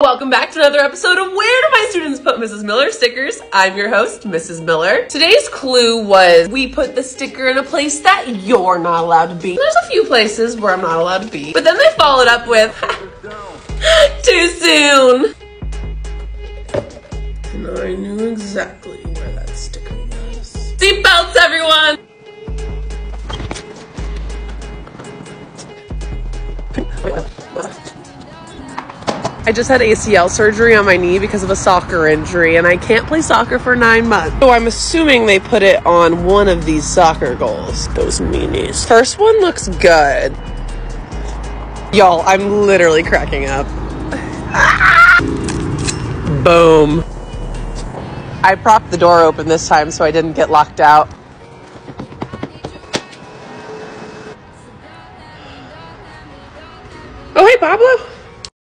Welcome back to another episode of Where Do My Students Put Mrs. Miller stickers? I'm your host, Mrs. Miller. Today's clue was we put the sticker in a place that you're not allowed to be. There's a few places where I'm not allowed to be, but then they followed up with too soon. And I knew exactly where that sticker was. Seatbelts, everyone! I just had ACL surgery on my knee because of a soccer injury, and I can't play soccer for nine months. So I'm assuming they put it on one of these soccer goals. Those meanies. First one looks good. Y'all, I'm literally cracking up. Boom. I propped the door open this time so I didn't get locked out. Oh, hey, Pablo.